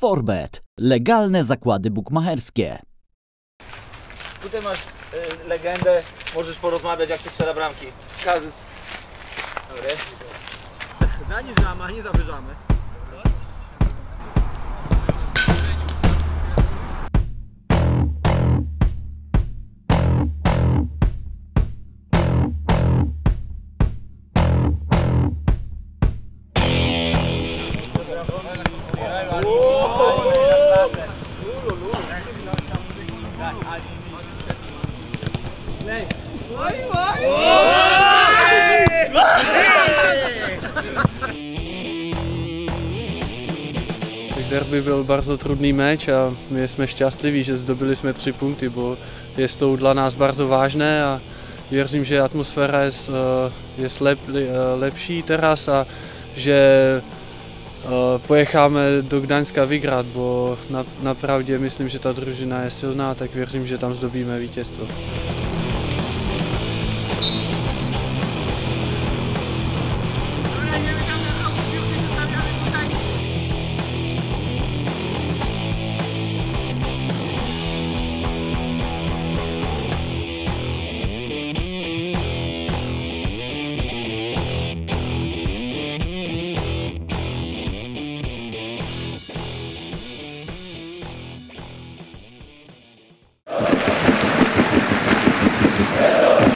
Forbet. Legalne zakłady bukmacherskie. Tutaj masz y, legendę, możesz porozmawiać jak się strzela bramki. Każdy z... Dobry. Zaniżamy, a nie zawyżamy. Tak derby byl bardzo trudný meč a my jsme šťastliví, že zdobili jsme tři punkty, bo je to dla nás bardzo vážné a věřím, že atmosféra je, je lep, lepší teraz a že Eh, pojecháme do Gdaňska vyhrát, bo na, napravdě myslím, že ta družina je silná, tak věřím, že tam zdobíme vítězstvo.